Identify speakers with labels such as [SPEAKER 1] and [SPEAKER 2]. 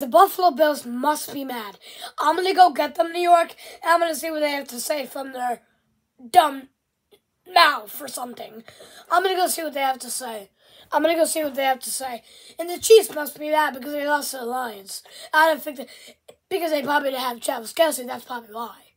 [SPEAKER 1] The Buffalo Bills must be mad. I'm gonna go get them, New York, and I'm gonna see what they have to say from their dumb mouth or something. I'm gonna go see what they have to say. I'm gonna go see what they have to say. And the Chiefs must be mad because they lost to the Lions. I don't think that because they probably didn't have Travis Kelce. That's probably why.